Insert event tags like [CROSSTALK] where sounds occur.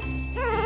Hmm. [LAUGHS]